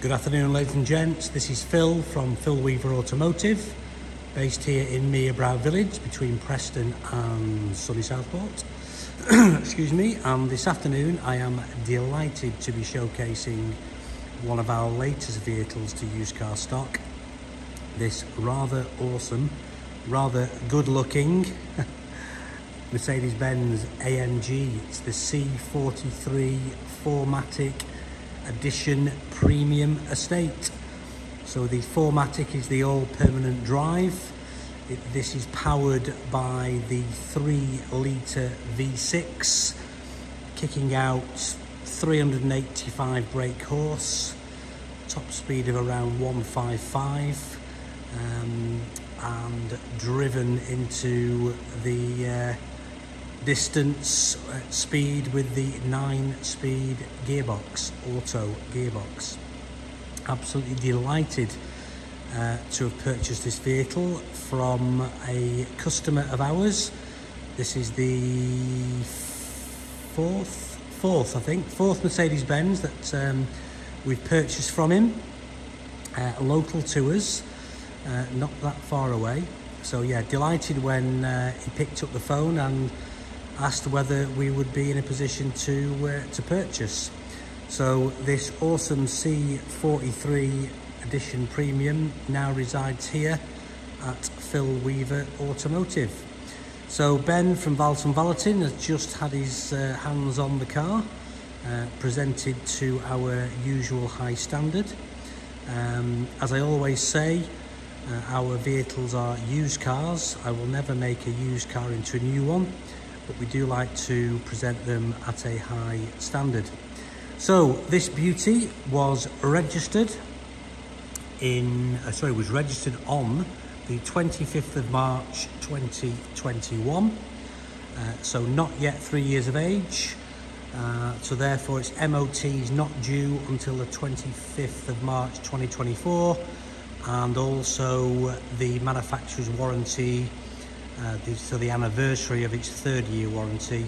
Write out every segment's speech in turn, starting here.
Good afternoon, ladies and gents. This is Phil from Phil Weaver Automotive, based here in Merebrow Village between Preston and sunny Southport. Excuse me. And this afternoon, I am delighted to be showcasing one of our latest vehicles to used car stock. This rather awesome, rather good looking Mercedes-Benz AMG. It's the C43 4MATIC Edition Premium Estate. So the 4MATIC is the all permanent drive. It, this is powered by the 3 litre V6, kicking out 385 brake horse, top speed of around 155, um, and driven into the uh, distance uh, speed with the 9 speed gearbox, auto gearbox. Absolutely delighted uh, to have purchased this vehicle from a customer of ours. This is the fourth, fourth I think, fourth Mercedes-Benz that um, we've purchased from him, uh, local to us, uh, not that far away. So yeah, delighted when uh, he picked up the phone and asked whether we would be in a position to uh, to purchase. So this awesome C43 edition premium now resides here at Phil Weaver Automotive. So Ben from Valton Valentin has just had his uh, hands on the car, uh, presented to our usual high standard. Um, as I always say, uh, our vehicles are used cars. I will never make a used car into a new one, but we do like to present them at a high standard. So this beauty was registered in, uh, sorry, was registered on the 25th of March 2021. Uh, so not yet three years of age. Uh, so therefore its MOT is not due until the 25th of March 2024 and also the manufacturer's warranty, uh, so the anniversary of its third year warranty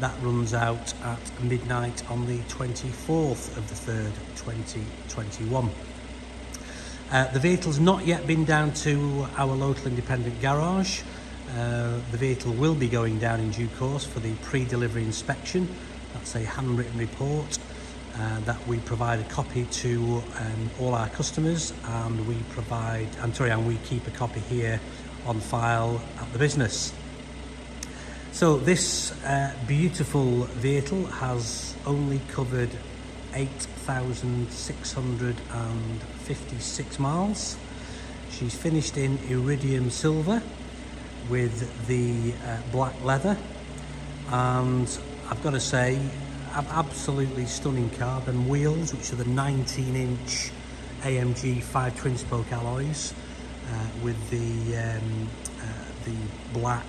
that runs out at midnight on the 24th of the 3rd 2021 uh, the vehicle's not yet been down to our local independent garage. Uh, the vehicle will be going down in due course for the pre-delivery inspection. That's a handwritten report uh, that we provide a copy to um, all our customers and we provide I'm sorry and we keep a copy here on file at the business so this uh, beautiful vehicle has only covered 8,656 miles. She's finished in iridium silver with the uh, black leather and I've got to say absolutely stunning car. Wheels which are the 19 inch AMG 5 twin spoke alloys with the, um, uh, the black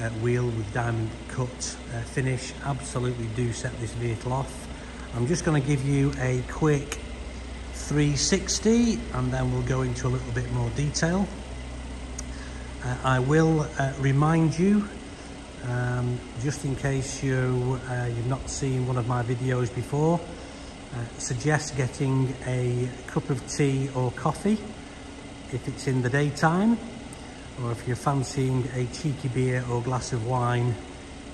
uh, wheel with diamond cut uh, finish. Absolutely do set this vehicle off. I'm just going to give you a quick 360 and then we'll go into a little bit more detail. Uh, I will uh, remind you um, just in case you uh, you've not seen one of my videos before uh, suggest getting a cup of tea or coffee if it's in the daytime or if you're fancying a cheeky beer or glass of wine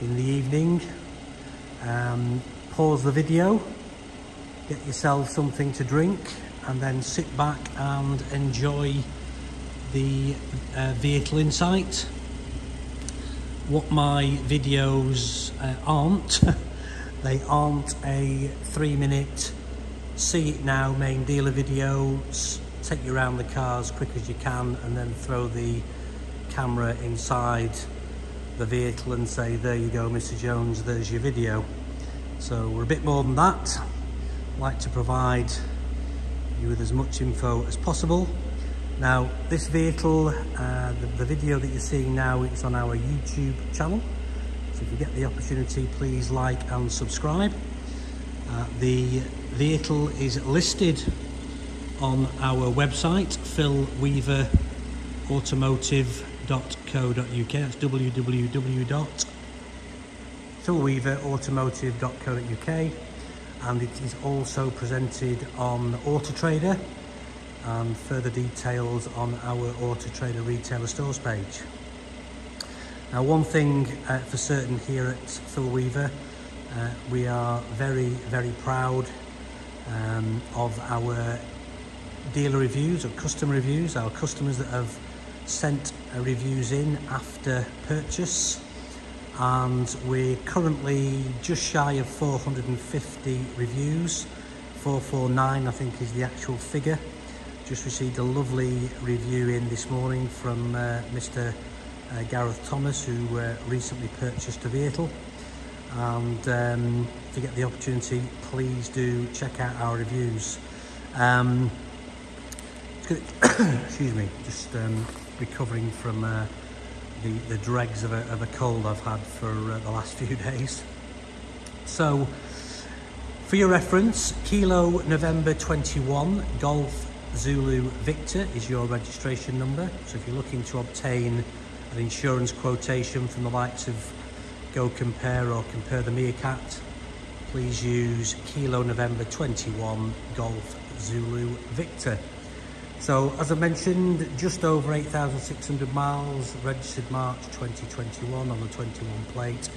in the evening um, pause the video get yourself something to drink and then sit back and enjoy the uh, vehicle insight what my videos uh, aren't they aren't a three minute see it now main dealer videos take you around the car as quick as you can and then throw the camera inside the vehicle and say, there you go, Mr. Jones, there's your video. So we're a bit more than that. like to provide you with as much info as possible. Now, this vehicle, uh, the, the video that you're seeing now is on our YouTube channel. So if you get the opportunity, please like and subscribe. Uh, the vehicle is listed on our website, Phil Weaver Automotive www.philweaverautomotive.co.uk. That's www.philweaverautomotive.co.uk. and it is also presented on Auto Trader and further details on our Autotrader retailer stores page. Now one thing uh, for certain here at Phil Weaver, uh, we are very very proud um, of our dealer reviews or customer reviews, our customers that have sent reviews in after purchase. And we're currently just shy of 450 reviews. 449 I think is the actual figure. Just received a lovely review in this morning from uh, Mr uh, Gareth Thomas who uh, recently purchased a vehicle. And um, if you get the opportunity please do check out our reviews. Um, excuse me just um, recovering from uh, the, the dregs of a, of a cold I've had for uh, the last few days. So, for your reference, Kilo November 21 Golf Zulu Victor is your registration number. So if you're looking to obtain an insurance quotation from the likes of Go Compare or Compare the Meerkat, please use Kilo November 21 Golf Zulu Victor. So as I mentioned, just over 8,600 miles, registered March 2021 on the 21 plate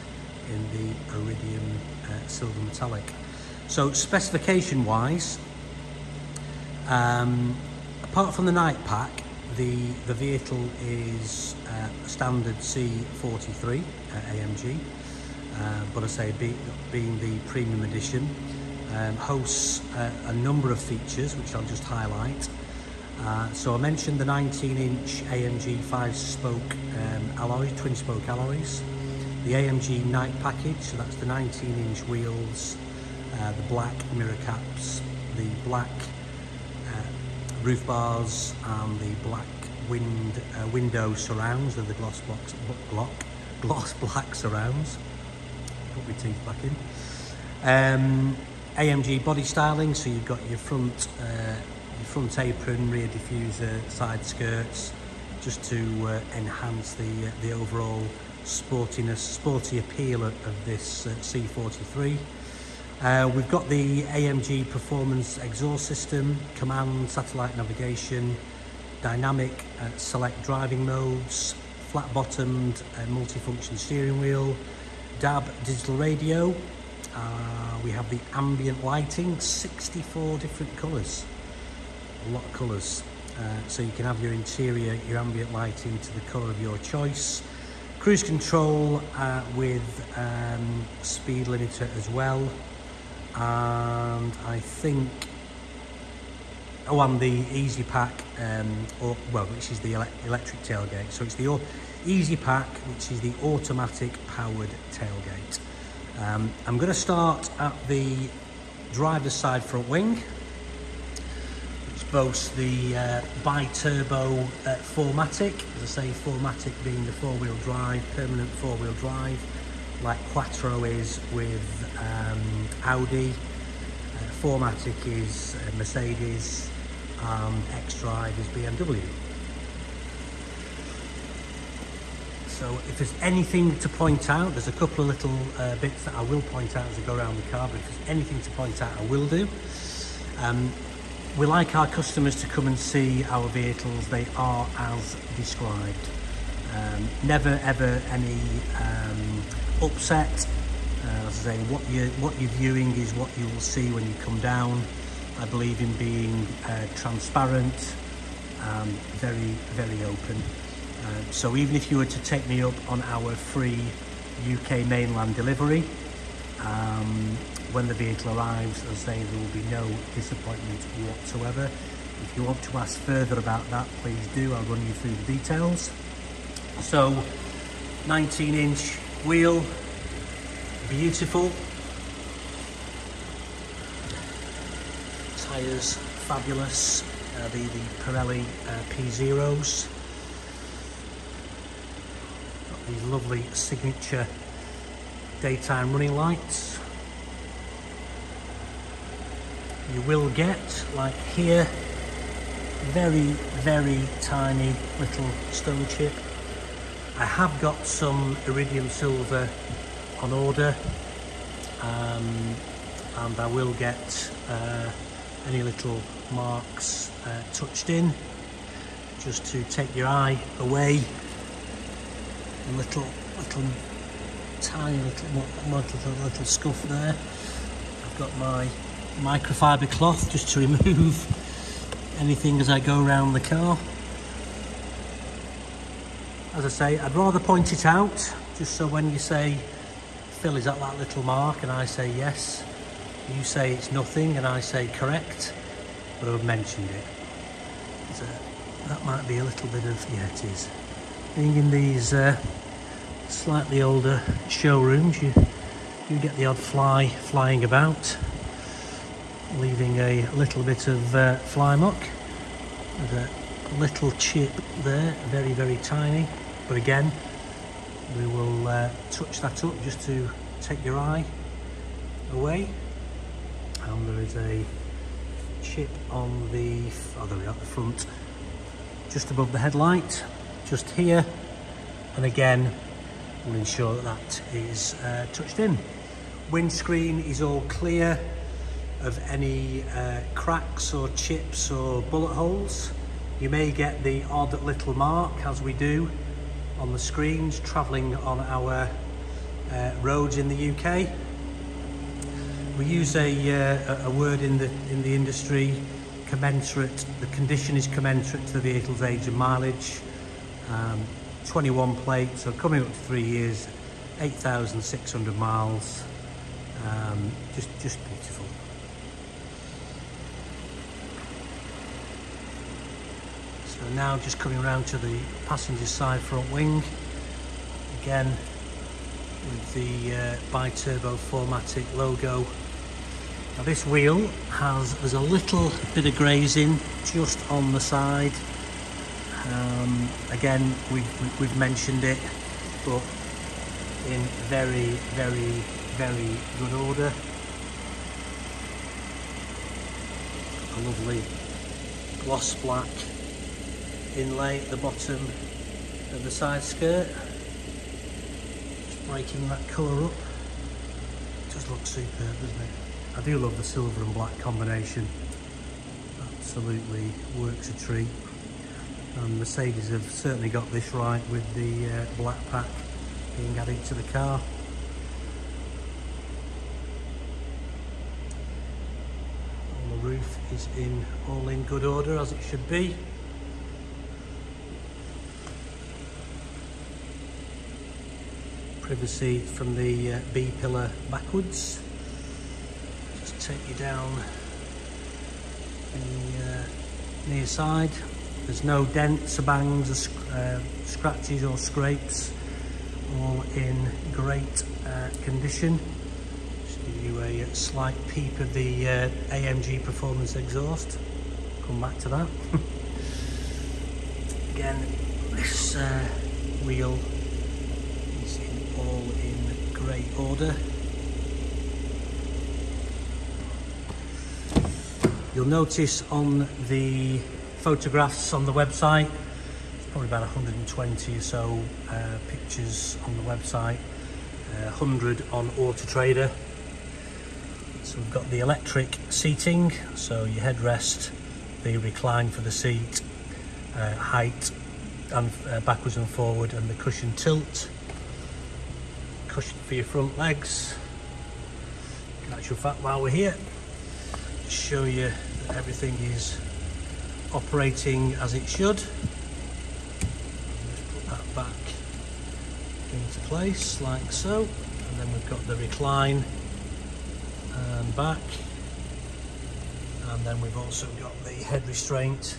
in the Iridium uh, Silver Metallic. So specification wise, um, apart from the night pack, the, the vehicle is uh, standard C43 uh, AMG, uh, but I say be, being the premium edition, um, hosts uh, a number of features which I'll just highlight. Uh, so I mentioned the 19 inch AMG 5 spoke um, alloys, twin spoke alloys, the AMG night package, so that's the 19 inch wheels, uh, the black mirror caps, the black uh, roof bars and the black wind uh, window surrounds of the gloss box block gloss black surrounds. Put my teeth back in. Um, AMG body styling, so you've got your front uh, front apron, rear diffuser, side skirts, just to uh, enhance the uh, the overall sportiness, sporty appeal of, of this uh, C43. Uh, we've got the AMG Performance exhaust system, COMAND, satellite navigation, dynamic uh, select driving modes, flat-bottomed uh, multifunction steering wheel, DAB digital radio. Uh, we have the ambient lighting, 64 different colours a lot of colours. Uh, so you can have your interior, your ambient lighting to the colour of your choice. Cruise control uh, with um, speed limiter as well. And I think, oh, and the Easy Pack, um, or, well, which is the ele electric tailgate. So it's the Easy Pack, which is the automatic powered tailgate. Um, I'm going to start at the driver's side front wing boasts the uh, bi-turbo uh, 4MATIC, as I say 4MATIC being the four-wheel drive, permanent four-wheel drive, like Quattro is with um, Audi, uh, 4MATIC is uh, Mercedes, and xDrive is BMW. So if there's anything to point out, there's a couple of little uh, bits that I will point out as I go around the car, but if there's anything to point out, I will do. Um, we like our customers to come and see our vehicles. They are as described. Um, never ever any um, upset. Uh, as I say, what you what you're viewing is what you will see when you come down. I believe in being uh, transparent and very very open. Uh, so even if you were to take me up on our free UK mainland delivery, um, when the vehicle arrives, as I say, there will be no disappointment whatsoever. If you want to ask further about that, please do. I'll run you through the details. So, 19 inch wheel, beautiful. Tyres, fabulous. Uh, the, the Pirelli uh, P0s. Got these lovely signature daytime running lights. You will get, like here, very, very tiny little stone chip. I have got some iridium silver on order. Um, and I will get uh, any little marks uh, touched in just to take your eye away little little tiny little little, little scuff there. I've got my microfiber cloth just to remove anything as I go around the car. As I say I'd rather point it out just so when you say Phil is that that little mark? and I say yes you say it's nothing and I say correct but I've mentioned it. So that might be a little bit of yeah it is. Being in these uh, slightly older showrooms you you get the odd fly flying about leaving a little bit of uh, fly muck there's a little chip there very very tiny. But again we will uh, touch that up just to take your eye away. And there is a chip on the oh there we are the front just above the headlight just here. And again we'll ensure that that is uh, touched in windscreen is all clear of any uh, cracks or chips or bullet holes you may get the odd little mark as we do on the screens travelling on our uh, roads in the UK. We use a, uh, a word in the in the industry commensurate. The condition is commensurate to the vehicle's age and mileage. Um, 21 plate, so coming up to three years, 8,600 miles. Um, just just beautiful. So now just coming around to the passenger side front wing. Again, with the uh, bi-turbo 4MATIC logo. Now this wheel has there's a little bit of grazing just on the side. Um, again, we've, we've mentioned it, but in very, very, very good order. A lovely gloss black inlay at the bottom of the side skirt. Just breaking that colour up. It does look superb, doesn't it? I do love the silver and black combination. Absolutely works a treat. And Mercedes have certainly got this right with the uh, black pack being added to the car. All the roof is in all in good order as it should be. privacy from the uh, B pillar backwards. Just take you down the uh, near side. There's no dents or bangs or uh, scratches or scrapes. All in great uh, condition. Just give you a slight peep of the uh, AMG Performance exhaust. Come back to that. Again, this uh, wheel is in all in great order. You'll notice on the photographs on the website, It's probably about 120 or so uh, pictures on the website, uh, 100 on Auto Trader. So we've got the electric seating, so your headrest, the recline for the seat, uh, height and uh, backwards and forward and the cushion tilt cushion for your front legs. In actual fact, while we're here, show you that everything is operating as it should. Put that back into place like so. And then we've got the recline and back. And then we've also got the head restraint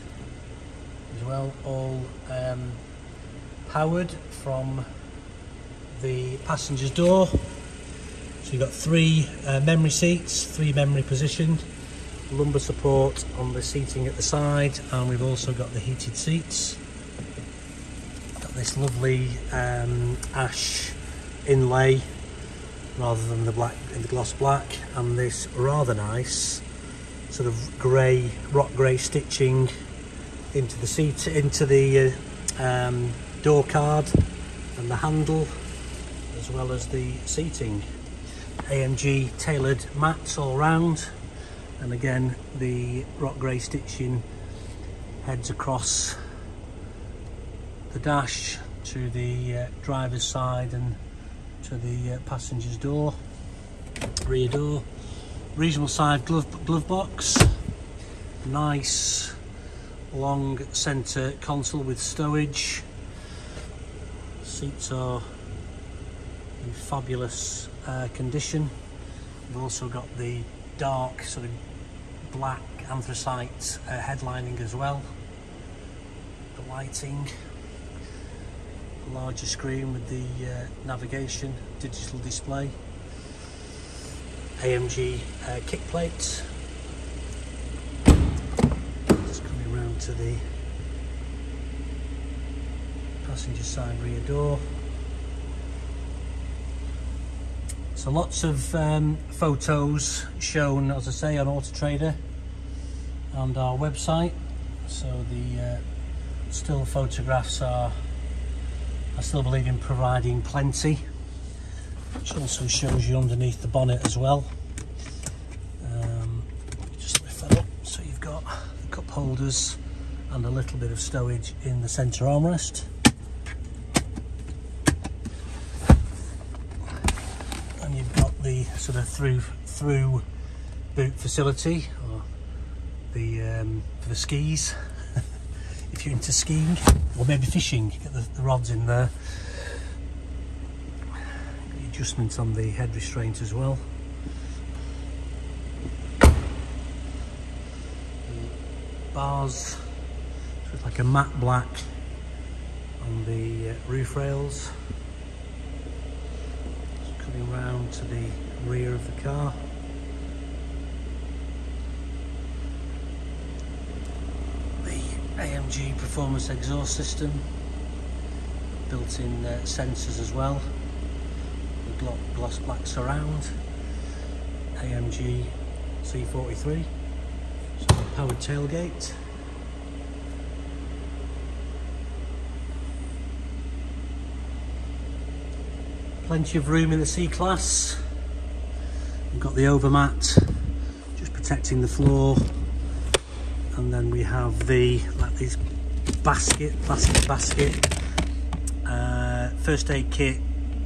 as well, all um, powered from the passenger's door. So you've got three uh, memory seats, three memory positioned, lumbar support on the seating at the side, and we've also got the heated seats. Got this lovely um, ash inlay rather than the black, the gloss black, and this rather nice sort of grey, rock grey stitching into the seat, into the uh, um, door card and the handle as well as the seating. AMG tailored mats all round and again the rock grey stitching heads across the dash to the uh, driver's side and to the uh, passenger's door rear door. Reasonable size glove glove box. Nice long center console with stowage. Seats are in fabulous uh, condition. We've also got the dark sort of black anthracite uh, headlining as well. The lighting. Larger screen with the uh, navigation digital display. AMG uh, kick plates. Just coming around to the passenger side rear door so lots of um, photos shown as I say on Autotrader and our website. So the uh, still photographs are I still believe in providing plenty which also shows you underneath the bonnet as well. Um, just lift that up so you've got the cup holders and a little bit of stowage in the centre armrest and you've got the sort of through through boot facility or the um, for the skis. If you're into skiing or maybe fishing get the, the rods in there. The adjustments on the head restraint as well. Bars so it's like a matte black on the uh, roof rails Coming round to the rear of the car. The AMG performance exhaust system built-in uh, sensors as well. The gloss black surround. AMG C43 so powered tailgate plenty of room in the C-Class we've got the overmat just protecting the floor. And then we have the like this basket plastic basket. Uh, first aid kit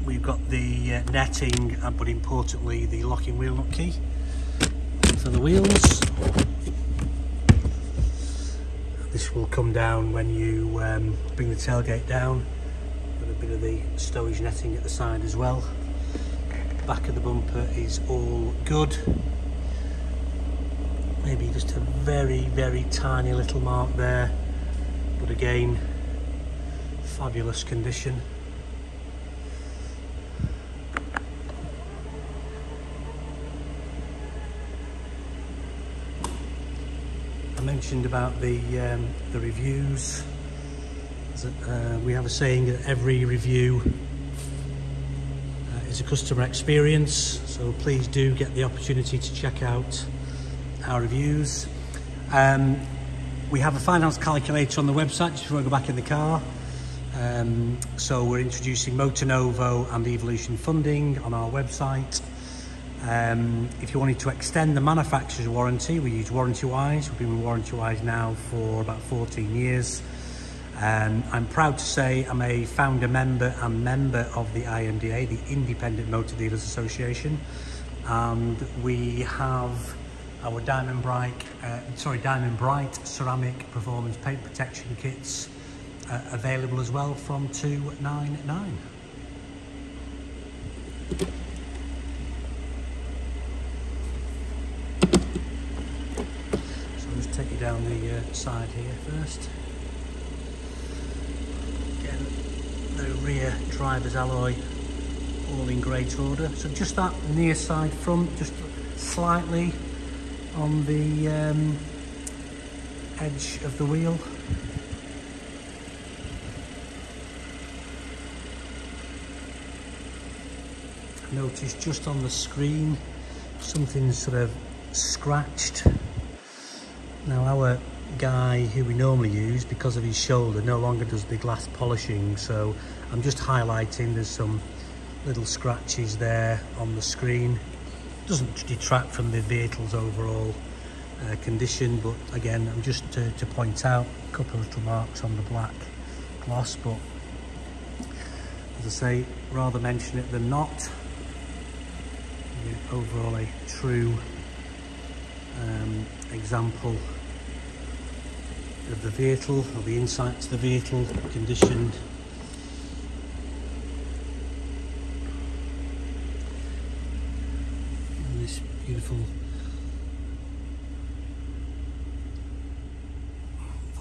we've got the uh, netting uh, but importantly the locking wheel nut key. For the wheels. This will come down when you um, bring the tailgate down with a bit of the stowage netting at the side as well. Back of the bumper is all good. Maybe just a very very tiny little mark there. But again fabulous condition. I mentioned about the um, the reviews uh, we have a saying that every review uh, is a customer experience so please do get the opportunity to check out our reviews. Um, we have a finance calculator on the website just before I go back in the car. Um, so we're introducing Motonovo and Evolution funding on our website. Um, if you wanted to extend the manufacturer's warranty, we use Warranty Wise. We've been with Warranty Wise now for about 14 years. Um, I'm proud to say I'm a founder member and member of the IMDA, the Independent Motor Dealers Association. And we have our Diamondbrite, uh, sorry, Diamondbrite ceramic performance paint protection kits uh, available as well from 299. So I'll just take you down the uh, side here first. Again, the rear driver's alloy all in great order. So just that near side front, just slightly on the um, edge of the wheel. Notice just on the screen something sort of scratched. Now our guy who we normally use because of his shoulder no longer does the glass polishing so I'm just highlighting there's some little scratches there on the screen. Doesn't detract from the vehicle's overall uh, condition but again I'm just to, to point out a couple of little marks on the black gloss but as I say rather mention it than not overall a true um, example of the vehicle or the inside to the vehicle conditioned. And this beautiful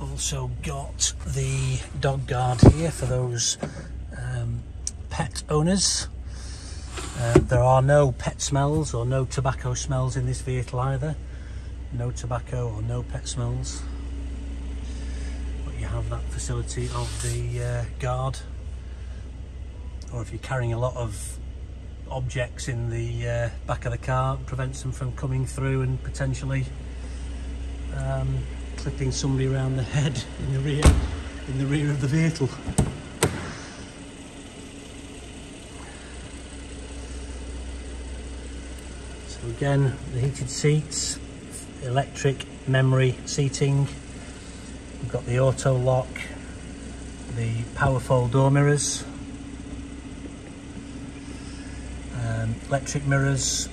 also got the dog guard here for those um, pet owners. Uh, there are no pet smells or no tobacco smells in this vehicle either. No tobacco or no pet smells that facility of the uh, guard or if you're carrying a lot of objects in the uh, back of the car prevents them from coming through and potentially um, clipping somebody around the head in the rear in the rear of the vehicle so again the heated seats electric memory seating. We've got the auto lock, the powerful door mirrors, um, electric mirrors,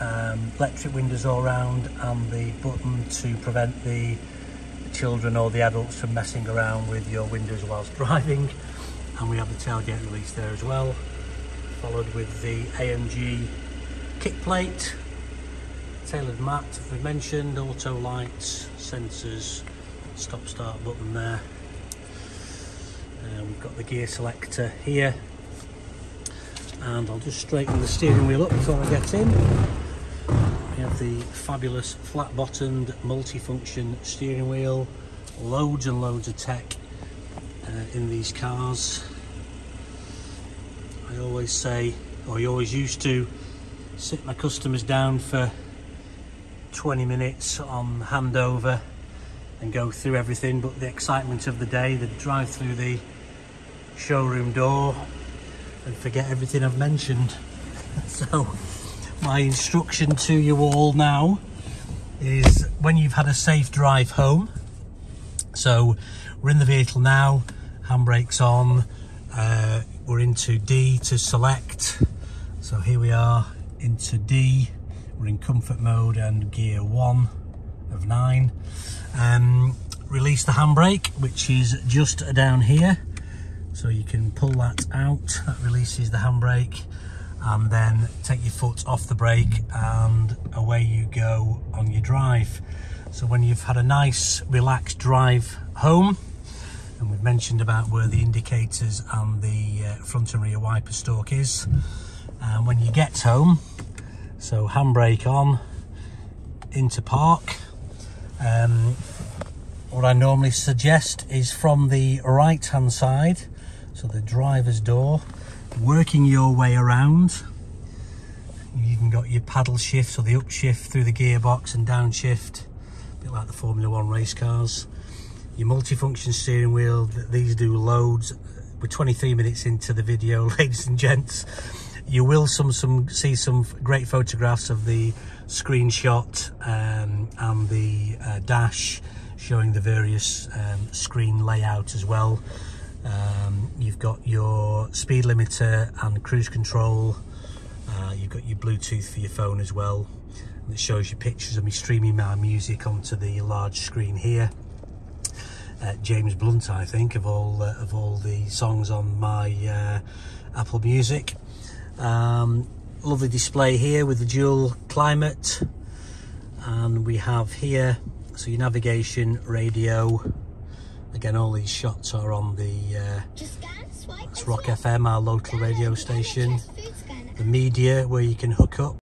um, electric windows all round and the button to prevent the children or the adults from messing around with your windows whilst driving. And we have the tailgate release there as well followed with the AMG kick plate tailored mat we mentioned, auto lights, sensors, stop start button there. Uh, we've got the gear selector here and I'll just straighten the steering wheel up before I get in. We have the fabulous flat bottomed multi-function steering wheel, loads and loads of tech uh, in these cars. I always say, or I always used to, sit my customers down for 20 minutes on handover and go through everything but the excitement of the day the drive through the showroom door and forget everything I've mentioned. So my instruction to you all now is when you've had a safe drive home. So we're in the vehicle now handbrakes on uh, we're into D to select. So here we are into D. We're in comfort mode and gear one of nine. Um, release the handbrake, which is just down here. So you can pull that out, that releases the handbrake and then take your foot off the brake and away you go on your drive. So when you've had a nice relaxed drive home, and we've mentioned about where the indicators and the uh, front and rear wiper stalk is, and when you get home, so handbrake on, into park. Um, what I normally suggest is from the right hand side, so the driver's door, working your way around. You even got your paddle shift, so the upshift through the gearbox and downshift, a bit like the Formula One race cars. Your multifunction steering wheel, these do loads. We're 23 minutes into the video, ladies and gents you will some some see some great photographs of the screenshot um, and the uh, dash showing the various um, screen layout as well. Um, you've got your speed limiter and cruise control. Uh, you've got your Bluetooth for your phone as well. It shows you pictures of me streaming my music onto the large screen here. Uh, James Blunt I think of all uh, of all the songs on my uh, Apple Music um, lovely display here with the dual climate. And we have here so your navigation radio. Again all these shots are on the uh, that's Rock FM our local radio station. the media where you can hook up